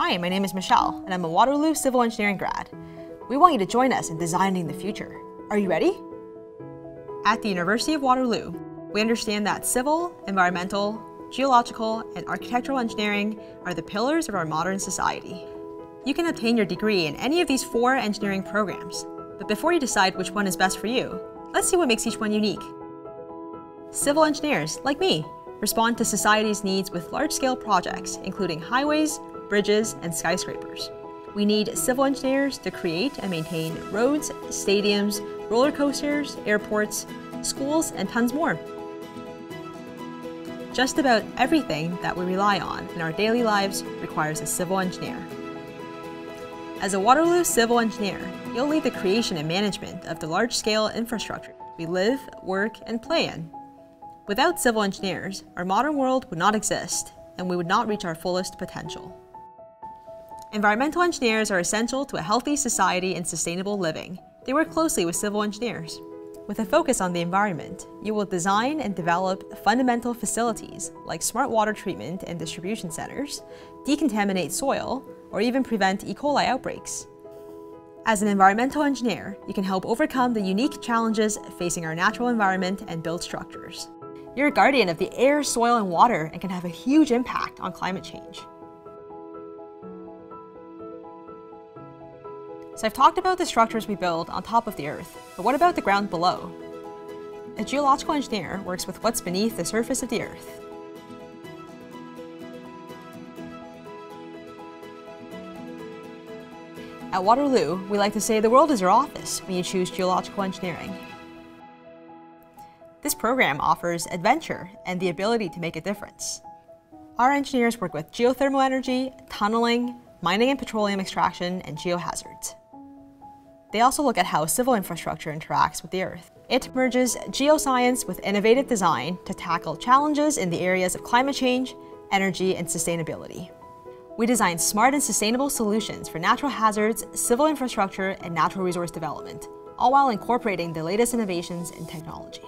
Hi, my name is Michelle, and I'm a Waterloo Civil Engineering grad. We want you to join us in designing the future. Are you ready? At the University of Waterloo, we understand that civil, environmental, geological, and architectural engineering are the pillars of our modern society. You can obtain your degree in any of these four engineering programs, but before you decide which one is best for you, let's see what makes each one unique. Civil engineers, like me, respond to society's needs with large-scale projects, including highways, bridges, and skyscrapers. We need civil engineers to create and maintain roads, stadiums, roller coasters, airports, schools, and tons more. Just about everything that we rely on in our daily lives requires a civil engineer. As a Waterloo civil engineer, you'll lead the creation and management of the large-scale infrastructure we live, work, and play in. Without civil engineers, our modern world would not exist, and we would not reach our fullest potential. Environmental engineers are essential to a healthy society and sustainable living. They work closely with civil engineers. With a focus on the environment, you will design and develop fundamental facilities like smart water treatment and distribution centers, decontaminate soil, or even prevent E. coli outbreaks. As an environmental engineer, you can help overcome the unique challenges facing our natural environment and build structures. You're a guardian of the air, soil, and water and can have a huge impact on climate change. So I've talked about the structures we build on top of the Earth, but what about the ground below? A geological engineer works with what's beneath the surface of the Earth. At Waterloo, we like to say the world is your office when you choose geological engineering. This program offers adventure and the ability to make a difference. Our engineers work with geothermal energy, tunneling, mining and petroleum extraction, and geohazards. They also look at how civil infrastructure interacts with the Earth. It merges geoscience with innovative design to tackle challenges in the areas of climate change, energy, and sustainability. We design smart and sustainable solutions for natural hazards, civil infrastructure, and natural resource development, all while incorporating the latest innovations in technology.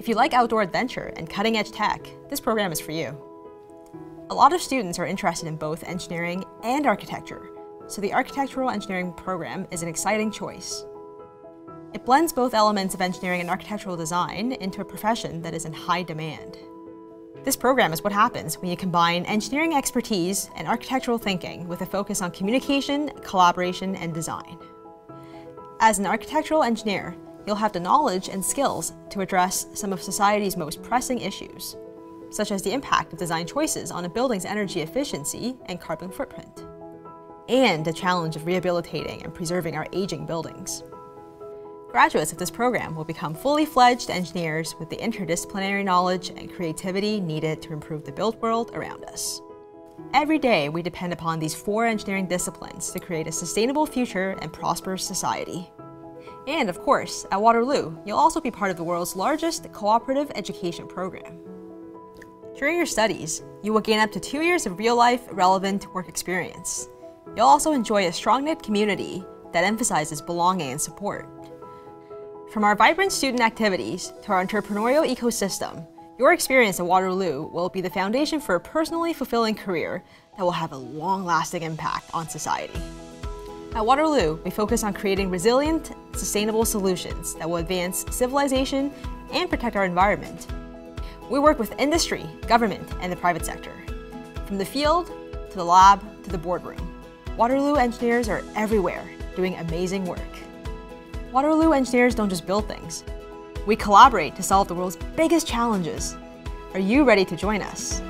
If you like outdoor adventure and cutting-edge tech, this program is for you. A lot of students are interested in both engineering and architecture, so the architectural engineering program is an exciting choice. It blends both elements of engineering and architectural design into a profession that is in high demand. This program is what happens when you combine engineering expertise and architectural thinking with a focus on communication, collaboration, and design. As an architectural engineer, you'll have the knowledge and skills to address some of society's most pressing issues, such as the impact of design choices on a building's energy efficiency and carbon footprint and the challenge of rehabilitating and preserving our aging buildings. Graduates of this program will become fully fledged engineers with the interdisciplinary knowledge and creativity needed to improve the built world around us. Every day, we depend upon these four engineering disciplines to create a sustainable future and prosperous society. And of course, at Waterloo, you'll also be part of the world's largest cooperative education program. During your studies, you will gain up to two years of real-life, relevant work experience. You'll also enjoy a strong-knit community that emphasizes belonging and support. From our vibrant student activities to our entrepreneurial ecosystem, your experience at Waterloo will be the foundation for a personally fulfilling career that will have a long-lasting impact on society. At Waterloo, we focus on creating resilient, sustainable solutions that will advance civilization and protect our environment. We work with industry, government, and the private sector. From the field, to the lab, to the boardroom. Waterloo engineers are everywhere, doing amazing work. Waterloo engineers don't just build things. We collaborate to solve the world's biggest challenges. Are you ready to join us?